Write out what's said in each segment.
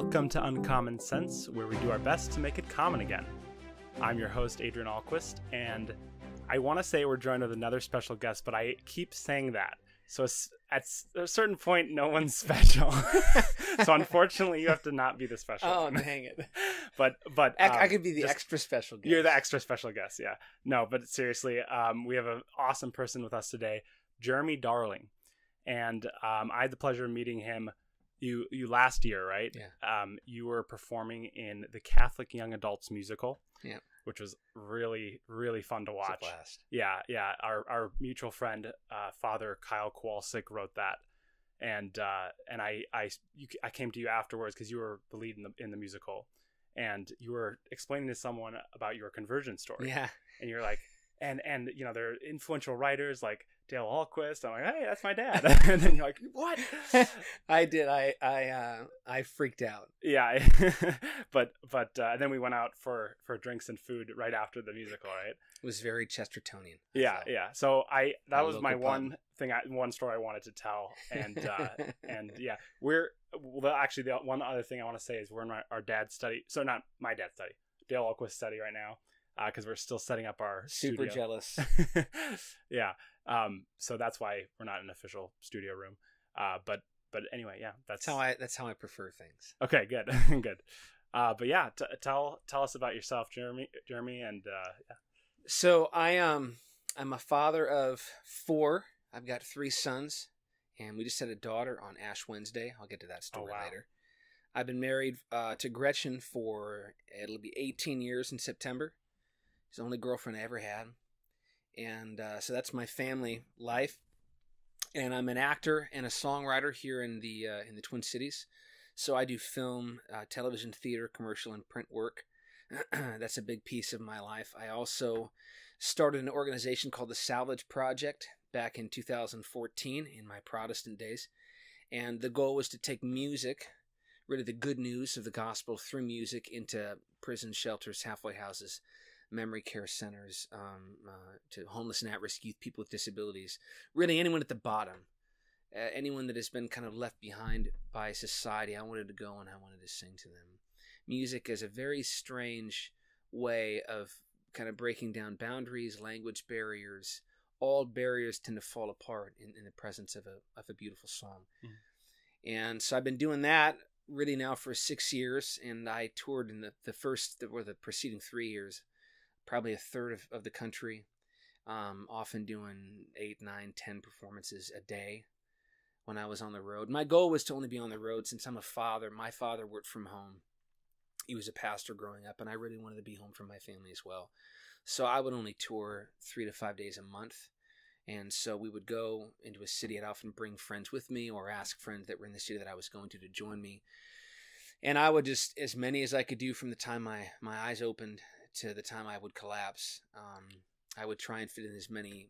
Welcome to Uncommon Sense, where we do our best to make it common again. I'm your host, Adrian Ahlquist, and I want to say we're joined with another special guest, but I keep saying that. So at a certain point, no one's special. so unfortunately, you have to not be the special. Oh, one. dang it! But but I, um, I could be the just- extra special guest. You're the extra special guest, yeah. No, but seriously, um, we have an awesome person with us today, Jeromy Darling, and um, I had the pleasure of meeting him. You you last year, right? Yeah. Um, you were performing in the Catholic Young Adults musical. Yeah. Which was really really fun to watch. Yeah, yeah. Our our mutual friend, uh, Father Kyle Kowalczyk, wrote that, and uh, and I I you, I came to you afterwards because you were the lead in the in the musical, and you were explaining to someone about your conversion story, Yeah, and you're like, and and you know they're influential writers like Dale Ahlquist. I'm like, hey, that's my dad, and then you're like, what? I did. I I uh, I freaked out. yeah, but but uh, then we went out for for drinks and food right after the musical, right? It was very Chestertonian. Yeah felt. yeah so i that was my local one thing I, one story i wanted to tell and uh and yeah we're well actually the one other thing i want to say is we're in my, our dad's study so not my dad's study dale Ahlquist study right now because we're still setting up our Super studio. jealous. yeah um so that's why we're not in an official studio room uh but but anyway yeah that's That's how I. That's how I prefer things. okay good good uh but yeah t- tell tell us about yourself jeromy jeromy and uh yeah. So I um I'm a father of four. I've got three sons, and we just had a daughter on Ash Wednesday. I'll get to that story Oh, wow. later. I've been married uh, to Gretchen for it'll be 18 years in September. The only girlfriend I ever had, and uh, so that's my family life. And I'm an actor and a songwriter here in the uh, in the Twin Cities. So I do film, uh, television, theater, commercial, and print work. That's a big piece of my life. I also started an organization called the Salvage Project back in 2014 in my Protestant days. And the goal was to take music, really the good news of the gospel through music, into prison shelters, halfway houses, memory care centers, um, uh, to homeless and at risk youth, people with disabilities, really anyone at the bottom. Uh, anyone that has been kind of left behind by society, I wanted to go and I wanted to sing to them music is a very strange way of kind of breaking down boundaries, language barriers. All barriers tend to fall apart in, in the presence of a of a beautiful song. And so I've been doing that really now for six years, and I toured in the, the first or the preceding three years, probably a third of, of the country, um, often doing eight, nine, ten performances a day when I was on the road. My goal was to only be on the road since I'm a father. My father worked from home he was a pastor growing up, and I really wanted to be home from my family as well. So I would only tour three to five days a month. And so we would go into a city. I'd often bring friends with me or ask friends that were in the city that I was going to to join me. And I would just, as many as I could do from the time my, my eyes opened to the time I would collapse, um, I would try and fit in as many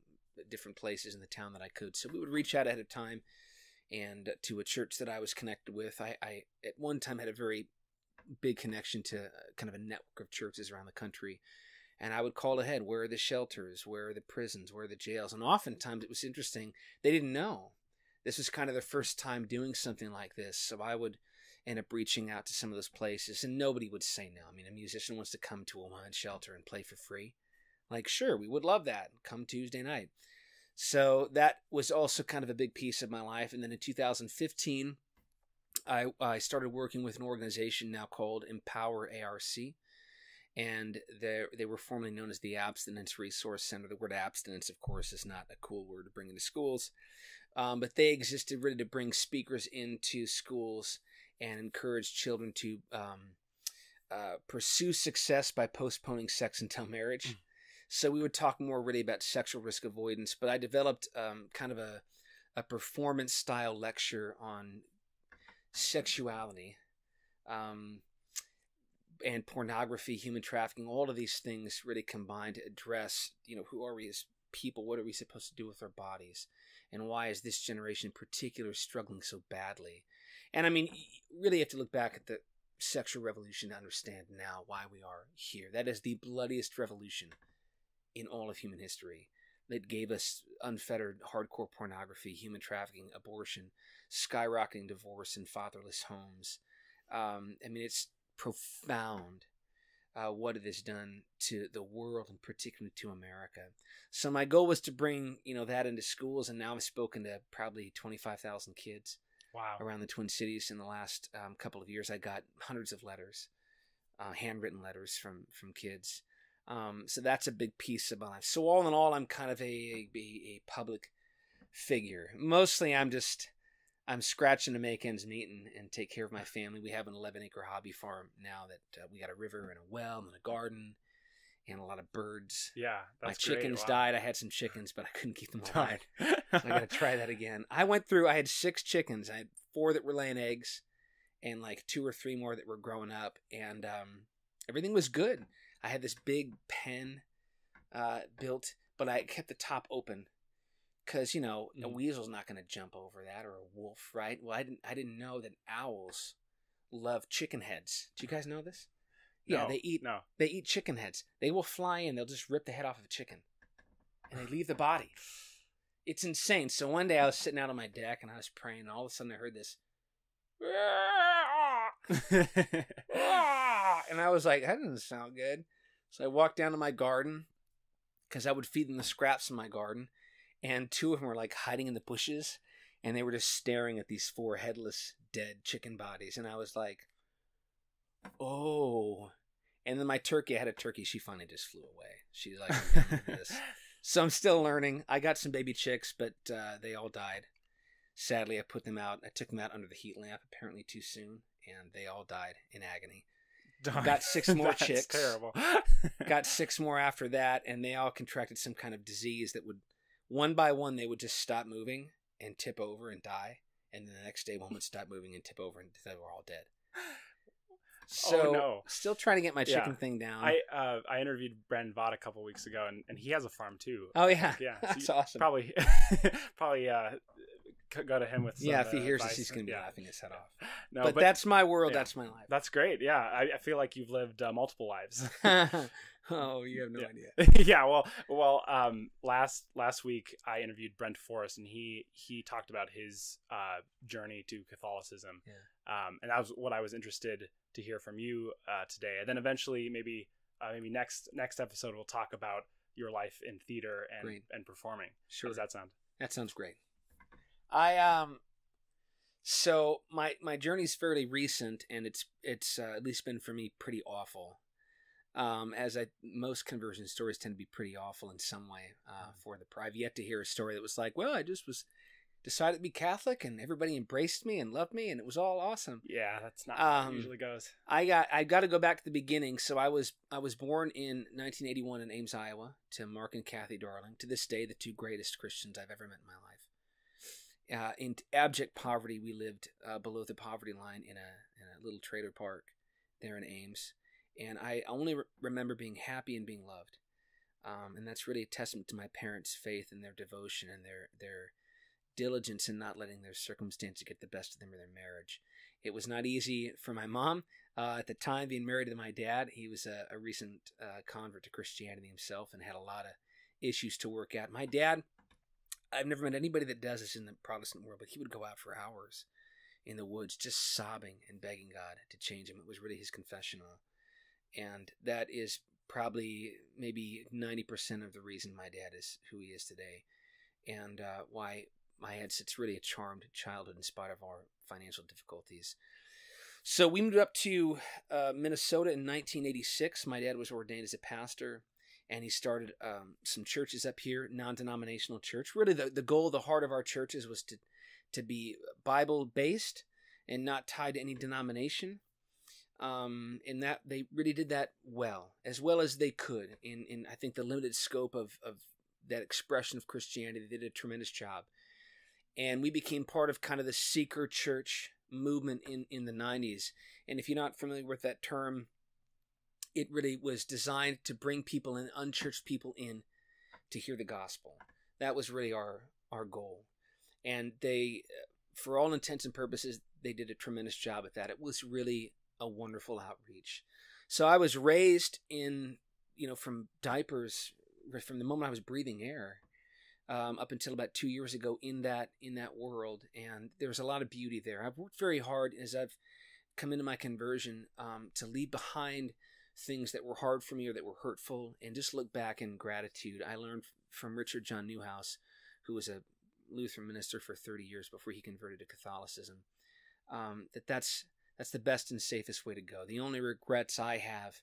different places in the town that I could. So we would reach out ahead of time and to a church that I was connected with. I, I at one time had a very big connection to uh, kind of a network of churches around the country. And I would call ahead where are the shelters, where are the prisons, where are the jails. And oftentimes it was interesting, they didn't know. This was kind of their first time doing something like this. So I would end up reaching out to some of those places, and nobody would say no. I mean, a musician wants to come to a women's shelter and play for free. Like, sure, we would love that. Come Tuesday night. So that was also kind of a big piece of my life. And then in 2015, I, I started working with an organization now called Empower ARC, and they they were formerly known as the Abstinence Resource Center. The word abstinence, of course, is not a cool word to bring into schools, um, but they existed really to bring speakers into schools and encourage children to um, uh, pursue success by postponing sex until marriage. So we would talk more really about sexual risk avoidance, but I developed um, kind of a a performance style lecture on sexuality um, and pornography, human trafficking, all of these things really combined to address, you know, who are we as people? What are we supposed to do with our bodies? And why is this generation in particular struggling so badly? And I mean, you really have to look back at the sexual revolution to understand now why we are here. That is the bloodiest revolution in all of human history that gave us unfettered hardcore pornography, human trafficking, abortion, skyrocketing divorce and fatherless homes, Um, I mean, it's profound uh, what it has done to the world and particularly to America. So my goal was to bring you know that into schools, and now I've spoken to probably twenty five thousand kids Wow. around the Twin Cities in the last um, couple of years. I got hundreds of letters, uh, handwritten letters from from kids. Um, so that's a big piece of my life. So all in all, I'm kind of a a, a public figure. Mostly, I'm just I'm scratching to make ends meet and, and take care of my family. We have an 11 acre hobby farm now that uh, we got a river and a well and a garden and a lot of birds. Yeah. my chickens Wow. died. I had some chickens, but I couldn't keep them alive. So I got to try that again. I went through. I had six chickens. I had four that were laying eggs, and like two or three more that were growing up, and um, everything was good. I had this big pen uh, built, but I kept the top open because you know a Mhm. weasel's not going to jump over that or a wolf, right? Well, I didn't. I didn't know that owls love chicken heads. Do you guys know this? Yeah, No, they eat No. they eat chicken heads. They will fly in, they'll just rip the head off of a chicken. And they leave the body. It's insane. So one day I was sitting out on my deck and I was praying, and all of a sudden I heard this. And I was like, that doesn't sound good. So I walked down to my garden because I would feed them the scraps in my garden. And two of them were like hiding in the bushes and they were just staring at these four headless, dead chicken bodies. And I was like, oh. And then my turkey, I had a turkey, she finally just flew away. She's like, I'm done with this. So I'm still learning. I got some baby chicks, but uh, they all died. Sadly, I put them out. I took them out under the heat lamp, apparently too soon, and they all died in agony. Darn. Got six more That's chicks. Terrible. Got six more after that, and they all contracted some kind of disease that would, one by one, they would just stop moving and tip over and die. And then the next day, one would stop moving and tip over, and they were all dead. So, Oh, no. still trying to get my Yeah. chicken thing down. I uh, I interviewed Brandon Vogt a couple weeks ago, and, and he has a farm too. oh yeah, Yeah, so that's awesome. Probably probably uh, go to him with. Some, yeah, if he uh, hears this, he's gonna be yeah. laughing his head off. No, but, but, that's my world. yeah. That's my life. that's great. Yeah, I, I feel like you've lived uh, multiple lives. oh, you have no Yeah. idea. yeah, well, well, um, last last week I interviewed Brent Forrest, and he he talked about his uh, journey to Catholicism, um, and that was what I was interested to hear from you uh, today. And then eventually, maybe uh, maybe next next episode, we'll talk about your life in theater and Great. and performing. How Sure, does that sound? that sounds great. I um, so my my journey's fairly recent, and it's it's uh, at least been for me pretty awful. Um, as I most conversion stories tend to be pretty awful in some way. Uh, for the I've yet to hear a story that was like, well, I just was decided to be Catholic, and everybody embraced me and loved me, and it was all awesome. Yeah, that's not how it Um, usually goes. I got I got to go back to the beginning. So I was I was born in 1981 in Ames, Iowa, to Mark and Kathy Darling. To this day, the two greatest Christians I've ever met in my life. Uh, in abject poverty, we lived uh, below the poverty line in a in a little trailer park there in Ames, and I only re- remember being happy and being loved. Um, and that's really a testament to my parents' faith and their devotion and their their diligence in not letting their circumstances get the best of them or their marriage. It was not easy for my mom uh, at the time being married to my dad. He was a, a recent uh, convert to Christianity himself and had a lot of issues to work out. My dad, I've never met anybody that does this in the Protestant world, but he would go out for hours in the woods just sobbing and begging God to change him. It was really his confessional. And that is probably maybe 90% of the reason my dad is who he is today and uh, why I had it's really a charmed childhood in spite of our financial difficulties. So we moved up to uh, Minnesota in 1986. My dad was ordained as a pastor, and he started um, some churches up here, non-denominational church. Really, the, the goal, the heart of our churches was to to be Bible based and not tied to any denomination. Um, and that they really did that well, as well as they could in in I think the limited scope of of that expression of Christianity. They did a tremendous job and we became part of kind of the seeker church movement in in the 90s and if you're not familiar with that term it really was designed to bring people in unchurched people in to hear the gospel. That was really our our goal. And they uh, for all intents and purposes they did a tremendous job at that. It was really a wonderful outreach. So i was raised in you know from diapers from the moment i was breathing air um, up until about two years ago in that in that world, and there's a lot of beauty there. I've worked very hard as I've come into my conversion um, to leave behind things that were hard for me or that were hurtful and just look back in gratitude. I learned from Richard John Neuhaus, who was a Lutheran minister for 30 years before he converted to Catholicism, um, that that's that's the best and safest way to go. The only regrets I have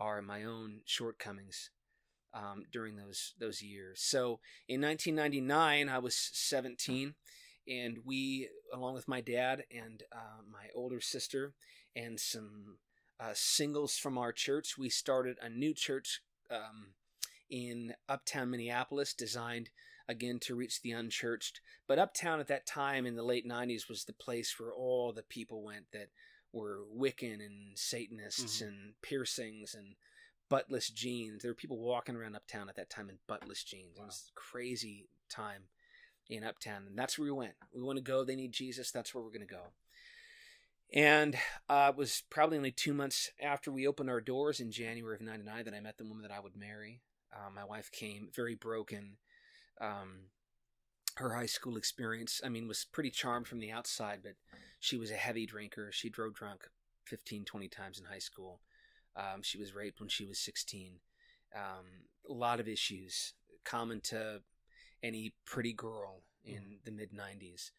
are my own shortcomings um, during those those years. So in 1999, I was 17, and we, along with my dad and uh, my older sister and some uh, singles from our church, we started a new church um, in Uptown Minneapolis, designed again to reach the unchurched. But Uptown at that time in the late 90s was the place where all the people went that were Wiccan and Satanists mm-hmm. and piercings and buttless jeans. There were people walking around Uptown at that time in buttless jeans. Wow. It was a crazy time in Uptown. And that's where we went. We want to go. They need Jesus. That's where we're going to go. And uh, it was probably only two months after we opened our doors in January of 99 that I met the woman that I would marry. Uh, my wife came very broken. Um, her high school experience, I mean, was pretty charmed from the outside, but she was a heavy drinker. She drove drunk 15, 20 times in high school. Um, she was raped when she was 16. Um, a lot of issues common to any pretty girl in mm-hmm. the mid 90s.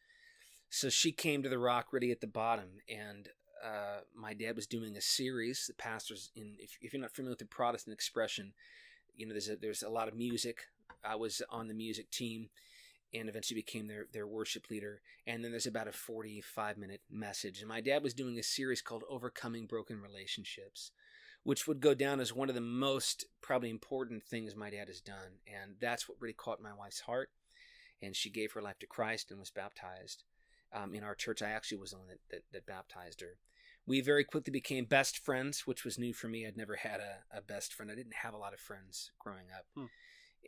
So she came to the rock really at the bottom, and uh, my dad was doing a series. The pastors, in if, if, you're not familiar with the Protestant expression, you know there's a, there's a lot of music. I was on the music team, and eventually became their their worship leader. And then there's about a 45 minute message. And my dad was doing a series called Overcoming Broken Relationships, which would go down as one of the most probably important things my dad has done. And that's what really caught my wife's heart. And she gave her life to Christ and was baptized. Um, in our church, I actually was the one that, that, that baptized her. We very quickly became best friends, which was new for me. I'd never had a, a best friend. I didn't have a lot of friends growing up. Hmm.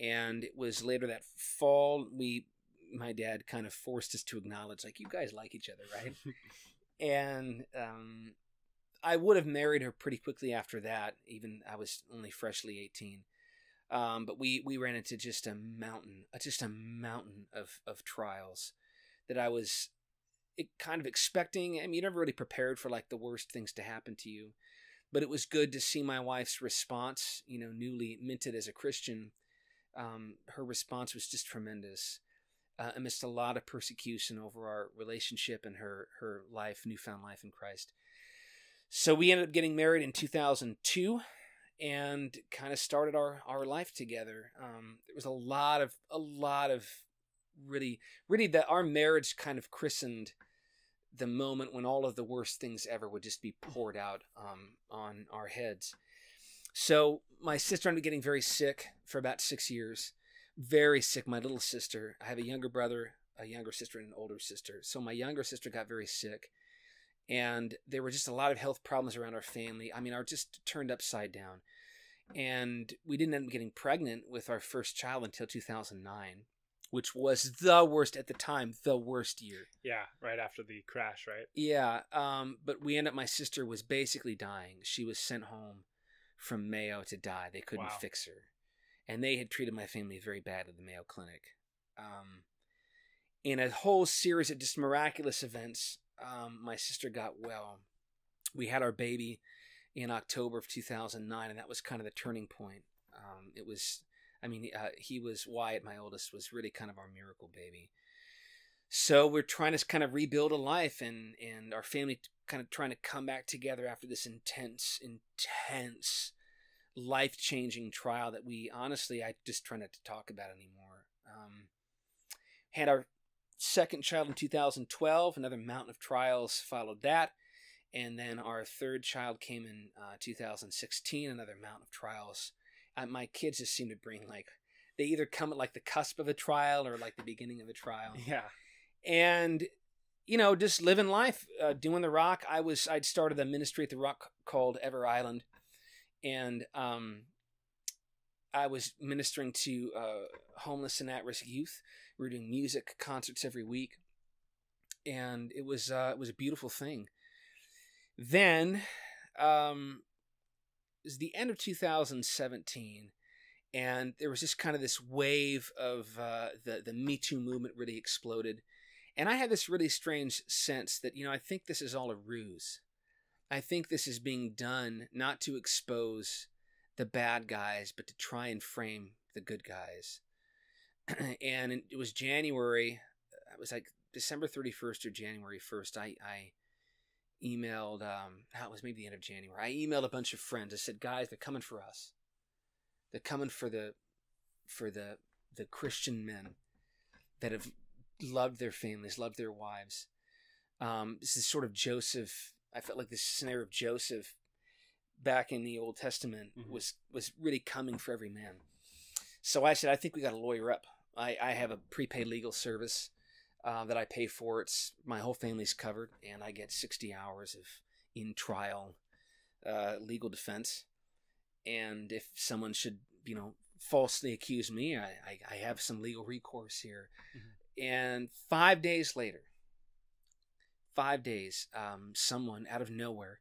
And it was later that fall we my dad kind of forced us to acknowledge like you guys like each other, right? and um, I would have married her pretty quickly after that. Even I was only freshly eighteen. Um, but we we ran into just a mountain, just a mountain of of trials that I was kind of expecting. I mean, you're never really prepared for like the worst things to happen to you, but it was good to see my wife's response. You know, newly minted as a Christian, um, her response was just tremendous uh, amidst a lot of persecution over our relationship and her her life, newfound life in Christ. So we ended up getting married in 2002 and kind of started our our life together. Um, there was a lot of a lot of really really that our marriage kind of christened the moment when all of the worst things ever would just be poured out um, on our heads. So my sister ended up getting very sick for about six years very sick. My little sister, I have a younger brother, a younger sister, and an older sister. So my younger sister got very sick, and there were just a lot of health problems around our family. I mean, our just turned upside down, and we didn't end up getting pregnant with our first child until 2009 which was the worst at the time, the worst year. Yeah, right after the crash, right? Yeah, um, but we ended up. My sister was basically dying. She was sent home from Mayo to die. They couldn't wow. fix her and they had treated my family very bad at the Mayo Clinic. Um, in a whole series of just miraculous events, um, my sister got well. We had our baby in October of 2009, and that was kind of the turning point. Um, it was, I mean, uh, he was Wyatt, my oldest, was really kind of our miracle baby. So we're trying to kind of rebuild a life, and and our family kind of trying to come back together after this intense, intense life changing trial that we honestly, I just try not to talk about anymore. Um, had our second child in 2012, another mountain of trials followed that. And then our third child came in uh, 2016, another mountain of trials. Uh, my kids just seem to bring like, they either come at like the cusp of a trial or like the beginning of a trial. Yeah. And you know, just living life, uh, doing the rock. I was I'd started a ministry at the rock called Ever Island, and um, I was ministering to uh, homeless and at-risk youth. We were doing music concerts every week, and it was uh, it was a beautiful thing. Then, um, it was the end of 2017, and there was just kind of this wave of uh, the the Me Too movement really exploded, and I had this really strange sense that you know I think this is all a ruse. I think this is being done not to expose the bad guys, but to try and frame the good guys. and it was January, it was like December 31st or January 1st. I, I emailed, um, that was maybe the end of January. I emailed a bunch of friends. I said, guys, they're coming for us. They're coming for the, for the, the Christian men that have loved their families, loved their wives. Um, this is sort of Joseph. I felt like this scenario of Joseph back in the Old Testament mm-hmm. was was really coming for every man. So I said, I think we got to lawyer up. I, I have a prepaid legal service uh, that I pay for. It's my whole family's covered, and I get sixty hours of in trial uh, legal defense. And if someone should, you know, falsely accuse me, I, I, I have some legal recourse here. Mm-hmm. And five days later, five days, um, someone out of nowhere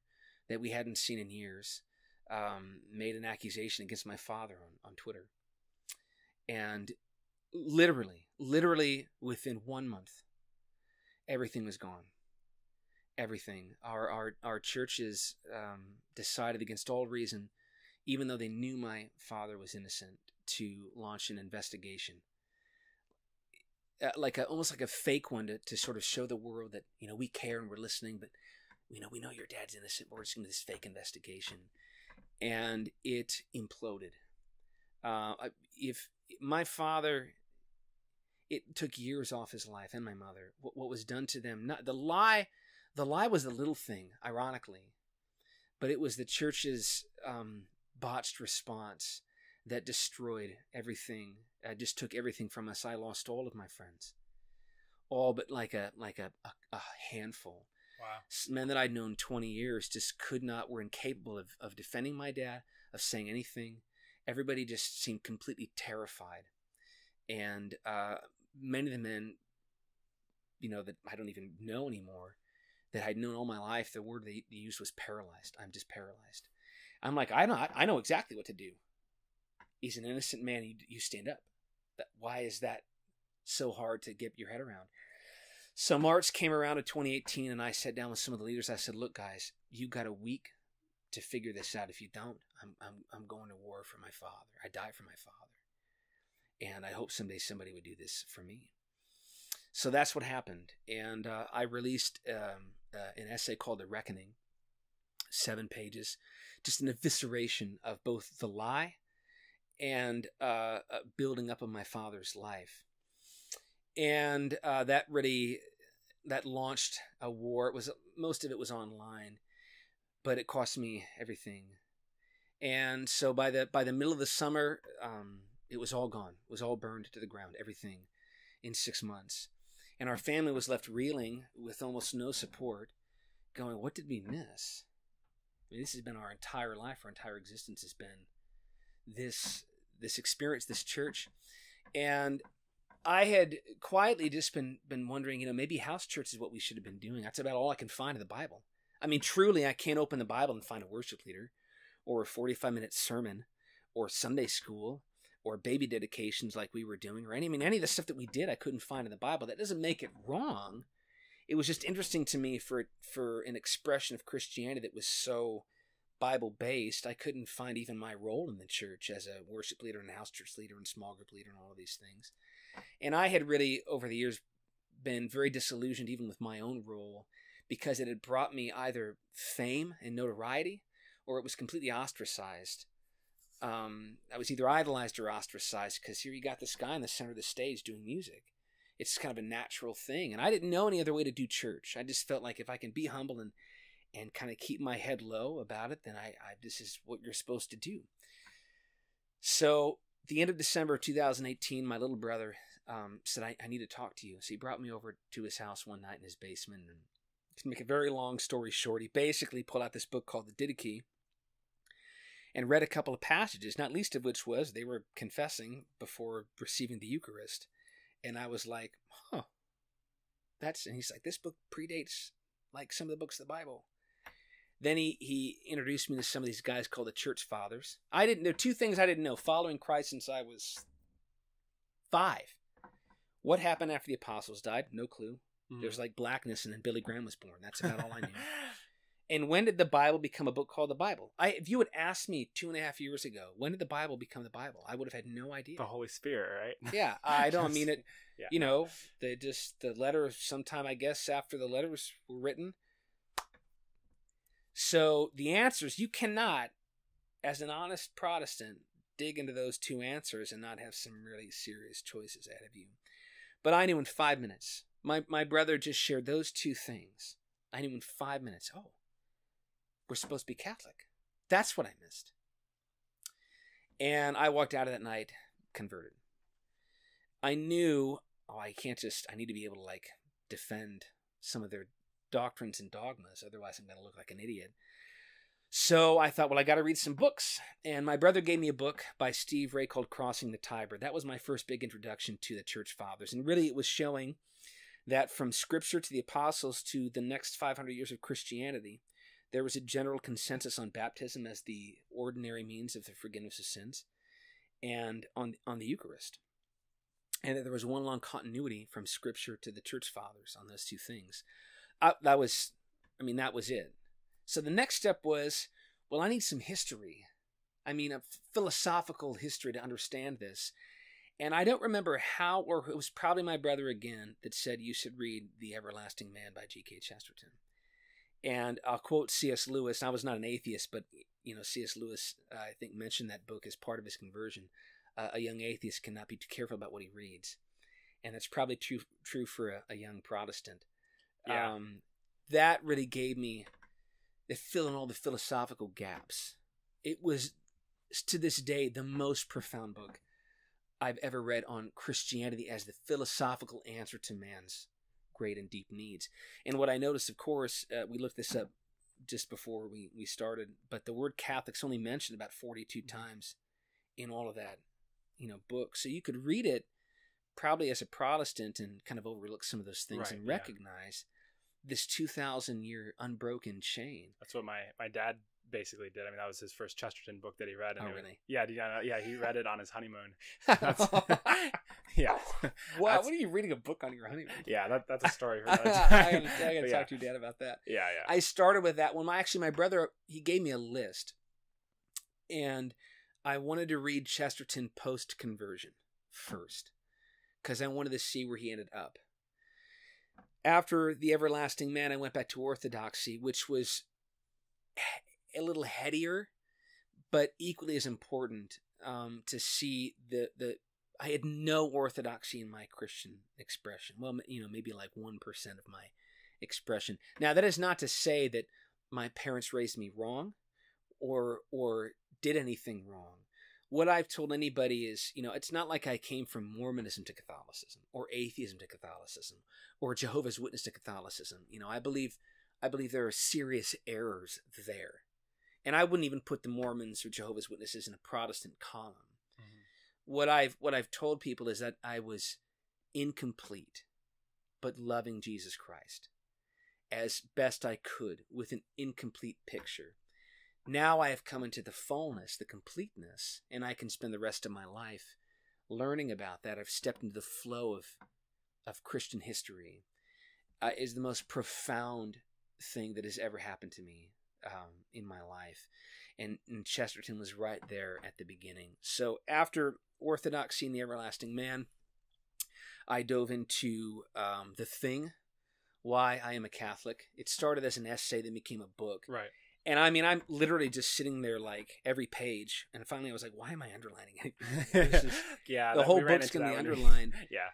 that we hadn't seen in years um, made an accusation against my father on, on Twitter. And literally, literally within one month, everything was gone. Everything. Our our our churches um, decided against all reason, even though they knew my father was innocent, to launch an investigation. Uh, like a, almost like a fake one to, to sort of show the world that you know we care and we're listening, but you know we know your dad's innocent. We're just going to this fake investigation, and it imploded. Uh, if my father, it took years off his life and my mother. What, what was done to them? Not the lie. The lie was the little thing, ironically, but it was the church's um, botched response that destroyed everything. I just took everything from us. I lost all of my friends, all but like a like a, a, a handful. Wow. Men that I'd known 20 years just could not, were incapable of, of defending my dad, of saying anything. Everybody just seemed completely terrified. And uh, many of the men, you know, that I don't even know anymore, that I'd known all my life, the word they used was paralyzed. I'm just paralyzed. I'm like, I know, I know exactly what to do he's an innocent man. You, you stand up. That, why is that so hard to get your head around? So March came around in 2018, and I sat down with some of the leaders. I said, "Look, guys, you got a week to figure this out. If you don't, I'm I'm I'm going to war for my father. I die for my father, and I hope someday somebody would do this for me." So that's what happened, and uh, I released um, uh, an essay called "The Reckoning," seven pages, just an evisceration of both the lie and uh, uh, building up of my father's life. And uh, that really that launched a war. It was most of it was online, but it cost me everything. And so by the by the middle of the summer, um, it was all gone. It was all burned to the ground. Everything in six months, and our family was left reeling with almost no support, going, "What did we miss?" I mean, this has been our entire life. Our entire existence has been this this experience, this church, and I had quietly just been been wondering, you know, maybe house church is what we should have been doing. That's about all I can find in the Bible. I mean, truly, I can't open the Bible and find a worship leader, or a forty-five minute sermon, or Sunday school, or baby dedications like we were doing, or any I mean any of the stuff that we did, I couldn't find in the Bible. That doesn't make it wrong. It was just interesting to me for for an expression of Christianity that was so Bible based, I couldn't find even my role in the church as a worship leader and house church leader and small group leader and all of these things. And I had really, over the years, been very disillusioned even with my own role because it had brought me either fame and notoriety or it was completely ostracized. Um, I was either idolized or ostracized because here you got this guy in the center of the stage doing music. It's kind of a natural thing. And I didn't know any other way to do church. I just felt like if I can be humble and and kind of keep my head low about it, then I, I this is what you're supposed to do. So the end of December 2018, my little brother um, said, I, I, need to talk to you. So he brought me over to his house one night in his basement. And to make a very long story short, he basically pulled out this book called The Didache and read a couple of passages, not least of which was they were confessing before receiving the Eucharist. And I was like, huh, that's, and he's like, this book predates like some of the books of the Bible. Then he, he introduced me to some of these guys called the Church Fathers. I didn't. There are two things I didn't know. Following Christ since I was five. What happened after the apostles died? No clue. Mm. There was like blackness, and then Billy Graham was born. That's about all I knew. And when did the Bible become a book called the Bible? I, if you had asked me two and a half years ago, when did the Bible become the Bible? I would have had no idea. The Holy Spirit, right? Yeah, I don't mean it. Yeah. You know, they just the letter sometime I guess after the letters were written. So the answers you cannot, as an honest Protestant, dig into those two answers and not have some really serious choices ahead of you. But I knew in five minutes. My my brother just shared those two things. I knew in five minutes. Oh, we're supposed to be Catholic. That's what I missed. And I walked out of that night converted. I knew, oh, I can't just, I need to be able to like defend some of their doctrines and dogmas, otherwise I'm going to look like an idiot. So I thought, well, I got to read some books. And my brother gave me a book by Steve Ray called Crossing the Tiber. That was my first big introduction to the church fathers. And really, it was showing that from scripture to the apostles to the next 500 years of Christianity, there was a general consensus on baptism as the ordinary means of the forgiveness of sins and on, on the Eucharist. And that there was one long continuity from scripture to the church fathers on those two things. I, that was, I mean, that was it. So the next step was, well, I need some history. I mean, a philosophical history to understand this. And I don't remember how, or it was probably my brother again that said you should read The Everlasting Man by G.K. Chesterton. And I'll quote C.S. Lewis. I was not an atheist, but you know, C.S. Lewis, uh, I think, mentioned that book as part of his conversion. Uh, a young atheist cannot be too careful about what he reads, and that's probably true true for a, a young Protestant. Yeah. Um, that really gave me the fill in all the philosophical gaps. It was to this day the most profound book I've ever read on Christianity as the philosophical answer to man's great and deep needs. And what I noticed, of course, uh, we looked this up just before we, we started, but the word Catholic's only mentioned about 42 times in all of that, you know, book. So you could read it probably as a Protestant and kind of overlook some of those things Right, and yeah. recognize this 2,000 year unbroken chain. That's what my my dad basically did. I mean, that was his first Chesterton book that he read. And Oh, it was- really? Yeah, yeah, yeah. He read it on his honeymoon. That's- yeah, wow, what are you reading a book on your honeymoon? yeah. That, that's a story for I another gotta, time. I gotta talk yeah, to your dad about that. yeah, yeah. I started with that when My actually, my brother he gave me a list, and I wanted to read Chesterton post conversion first, because I wanted to see where he ended up. After the Everlasting Man, I went back to Orthodoxy, which was a little headier, but equally as important um, to see the the. I had no orthodoxy in my Christian expression. Well, you know, maybe like one percent of my expression. Now, that is not to say that my parents raised me wrong or or did anything wrong. What I've told anybody is, you know, it's not like I came from Mormonism to Catholicism or atheism to Catholicism or Jehovah's Witness to Catholicism. You know, I believe I believe there are serious errors there. And I wouldn't even put the Mormons or Jehovah's Witnesses in a Protestant column. Mhm. What I've what I've told people is that I was incomplete but loving Jesus Christ as best I could with an incomplete picture. Now I have come into the fullness, the completeness, and I can spend the rest of my life learning about that. I've stepped into the flow of of Christian history. Uh, is the most profound thing that has ever happened to me um, in my life, and, and Chesterton was right there at the beginning. So after Orthodoxy and the Everlasting Man, I dove into um, the thing why I am a Catholic. It started as an essay, then became a book. Right. And I mean, I'm literally just sitting there like every page. And finally, I was like, why am I underlining it? Is- yeah. the whole book's to be underlined. yeah.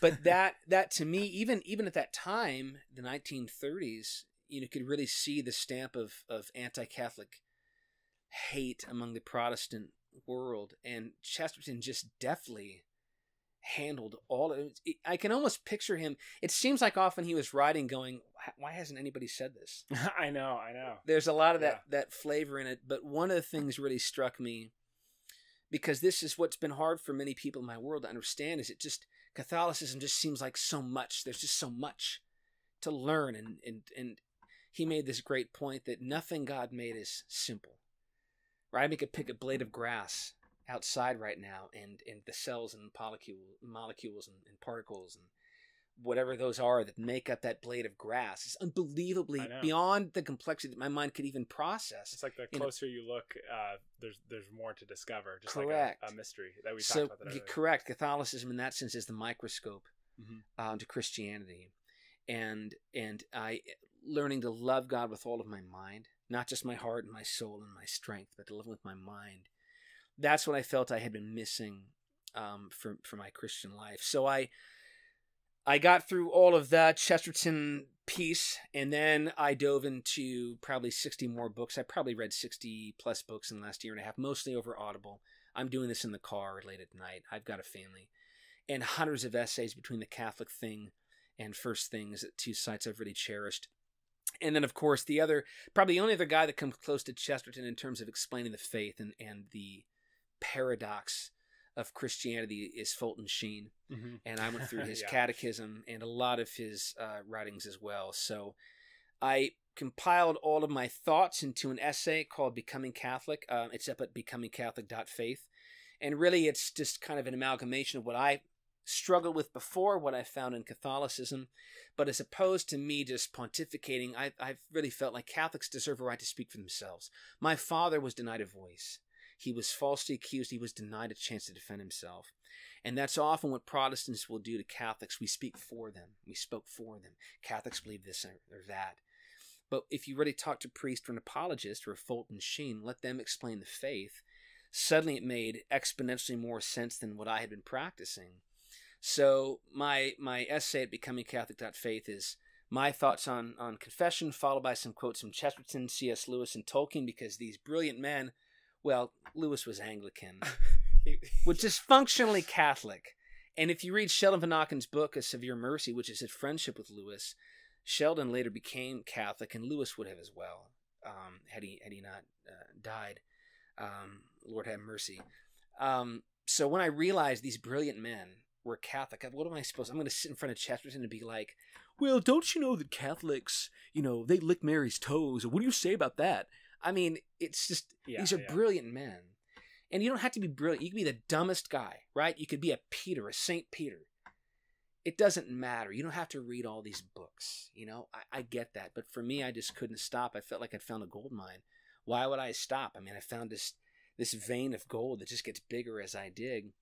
But that, that to me, even even at that time, the 1930s, you know, could really see the stamp of, of anti Catholic hate among the Protestant world. And Chesterton just deftly handled all of it. I can almost picture him. It seems like often he was writing, going, why hasn't anybody said this? I know. I know. there's a lot of that that flavor in it but one of the things really struck me because this is what's been hard for many people in my world to understand is it just catholicism just seems like so much there's just so much to learn and and and he made this great point that nothing god made is simple right i could pick a blade of grass outside right now and and the cells and molecule, molecules and, and particles and whatever those are that make up that blade of grass is unbelievably beyond the complexity that my mind could even process. It's like the You know- closer you look, uh, there's there's more to discover. Just Correct. like a, a mystery that we so talked about that correct. Catholicism in that sense is the microscope Mhm. uh, to Christianity, and and I learning to love God with all of my mind, not just my heart and my soul and my strength, but to love with my mind. That's what I felt I had been missing um, for for my Christian life. So I I got through all of that Chesterton piece, and then I dove into probably sixty more books. I probably read sixty plus books in the last year and a half, mostly over Audible. I'm doing this in the car late at night. I've got a family, and hundreds of essays between the Catholic thing and First Things, two sites I've really cherished. And then, of course, the other, probably the only other guy that comes close to Chesterton in terms of explaining the faith and, and the paradox of Christianity is Fulton Sheen. Mhm. And I went through his Yeah. catechism and a lot of his uh, writings as well. So I compiled all of my thoughts into an essay called Becoming Catholic. Uh, it's up at becomingcatholic.faith. And really, it's just kind of an amalgamation of what I struggled with before, what I found in Catholicism. But as opposed to me just pontificating, I, I've really felt like Catholics deserve a right to speak for themselves. My father was denied a voice. He was falsely accused. He was denied a chance to defend himself. And that's often what Protestants will do to Catholics. We speak for them. We spoke for them. Catholics believe this or, or that. But if you really talk to a priest or an apologist or a Fulton Sheen, let them explain the faith, suddenly it made exponentially more sense than what I had been practicing. So my my essay at becomingcatholic.faith is my thoughts on, on confession, followed by some quotes from Chesterton, C.S. Lewis, and Tolkien, because these brilliant men, well, Lewis was Anglican, which is functionally Catholic. And if you read Sheldon Van Auken's book, A Severe Mercy, which is his friendship with Lewis, Sheldon later became Catholic, and Lewis would have as well, um, had he had he not uh, died. Um, Lord have mercy. Um, so when I realized these brilliant men were Catholic, what am I supposed? I'm going to sit in front of Chesterton and be like, "Well, don't you know that Catholics, you know, they lick Mary's toes? What do you say about that?" I mean, it's just Yeah, these are yeah. brilliant men, and you don't have to be brilliant. You can be the dumbest guy, right? You could be a Peter, a Saint Peter. It doesn't matter. You don't have to read all these books. You know, I, I get that, but for me, I just couldn't stop. I felt like I'd found a gold mine. Why would I stop? I mean, I found this this vein of gold that just gets bigger as I dig.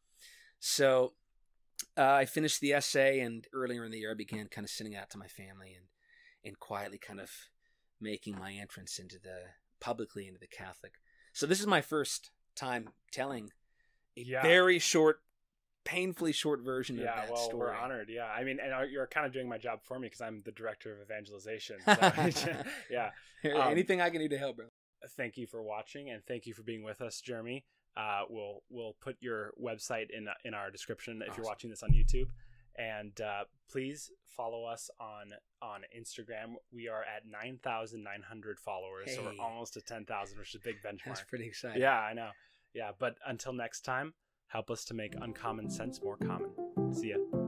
So uh, I finished the essay, and earlier in the year, I began kind of sending out to my family and and quietly kind of making my entrance into the publicly into the Catholic. So this is my first time telling a Yeah. very short, painfully short version of Yeah, that well, story. we're honored. Yeah, I mean, and uh, you're kind of doing my job for me because I'm the director of evangelization. So, yeah, Um, Anything I can do to help, bro. thank you for watching and thank you for being with us, Jeromy. Uh, we'll we'll put your website in in our description if you're watching this on YouTube, and uh, please follow us on on Instagram. We are at nine thousand nine hundred followers, so we're almost to ten thousand, which is a big benchmark. That's pretty exciting. Yeah, I know. Yeah, but until next time, help us to make uncommon sense more common. See ya.